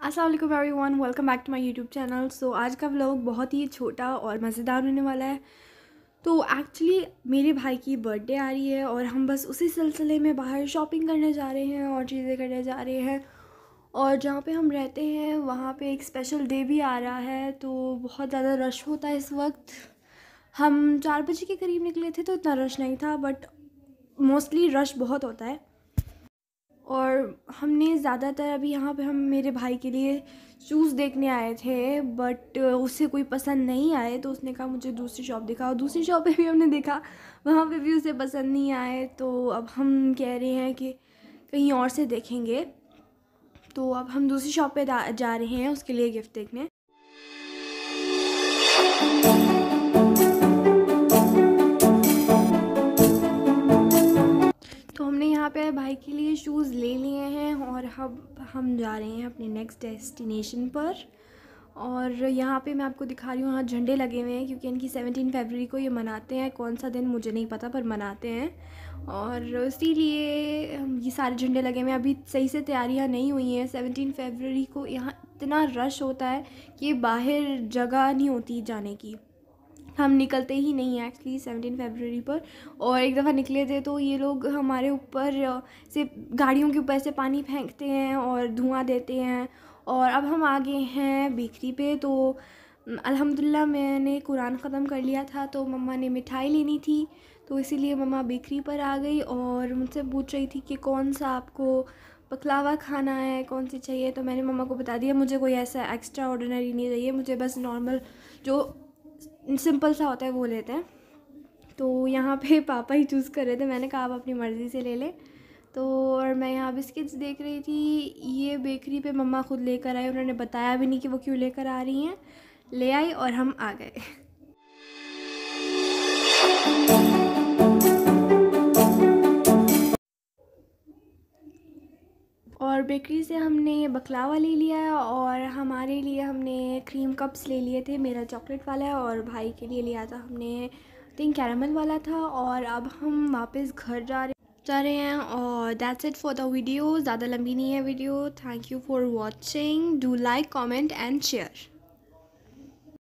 Aslam everyone welcome back to my YouTube channel so आज का vlog बहुत ही छोटा और मज़ेदार होने वाला है। तो एक्चुअली मेरे भाई की बर्थडे आ रही है और हम बस उसी सिलसिले में बाहर शॉपिंग करने जा रहे हैं और चीज़ें करने जा रहे हैं। और जहाँ पे हम रहते हैं, वहाँ पे एक स्पेशल डे भी आ रहा है तो बहुत ज़्यादा रश होता है इस वक्त। हम चार बजे के करीब निकले थे तो इतना रश नहीं था बट मोस्टली रश बहुत होता है। और हमने ज़्यादातर अभी यहाँ पे हम मेरे भाई के लिए शूज़ देखने आए थे बट उसे कोई पसंद नहीं आए तो उसने कहा, मुझे दूसरी शॉप दिखा और दूसरी शॉप पे भी हमने देखा, वहाँ पे भी उसे पसंद नहीं आए तो अब हम कह रहे हैं कि कहीं और से देखेंगे। तो अब हम दूसरी शॉप पे जा रहे हैं उसके लिए गिफ्ट देखने। यहाँ पे भाई के लिए शूज़ ले लिए हैं और अब हम जा रहे हैं अपने नेक्स्ट डेस्टिनेशन पर। और यहाँ पे मैं आपको दिखा रही हूँ, यहाँ झंडे लगे हुए हैं क्योंकि इनकी सेवनटीन फरवरी को ये मनाते हैं। कौन सा दिन मुझे नहीं पता, पर मनाते हैं। और इसीलिए ये सारे झंडे लगे हुए हैं। अभी सही से तैयारियाँ नहीं हुई हैं। सेवनटीन फरवरी को यहाँ इतना रश होता है कि बाहर जगह नहीं होती जाने की। हम निकलते ही नहीं एक्चुअली सेवनटीन फेबररी पर। और एक दफ़ा निकले थे तो ये लोग हमारे ऊपर से गाड़ियों के ऊपर से पानी फेंकते हैं और धुआँ देते हैं। और अब हम आ गए हैं बेकरी पे तो अल्हम्दुलिल्लाह मैंने कुरान ख़त्म कर लिया था तो मम्मा ने मिठाई लेनी थी। तो इसीलिए मम्मा बेकरी पर आ गई और मुझसे पूछ रही थी कि कौन सा आपको बकलावा खाना है, कौन सी चाहिए? तो मैंने मम्मा को बता दिया, मुझे कोई ऐसा एक्स्ट्रा ऑर्डिनरी नहीं चाहिए, मुझे बस नॉर्मल जो सिंपल सा होता है, वो लेते हैं। तो यहाँ पे पापा ही चूज़ कर रहे थे, मैंने कहा आप अपनी मर्ज़ी से ले लें। तो और मैं यहाँ बिस्किट्स देख रही थी, ये बेकरी पे मम्मा खुद लेकर आई, उन्होंने बताया भी नहीं कि वो क्यों लेकर आ रही हैं। ले आई और हम आ गए। और बेकरी से हमने बकलावा ले लिया और हमारे लिए हमने क्रीम कप्स ले लिए थे, मेरा चॉकलेट वाला और भाई के लिए लिया था हमने थिंक कैरामल वाला था और अब हम वापस घर जा रहे जा रहे हैं और that's it for the video ज़्यादा लंबी नहीं है video thank you for watching do like comment and share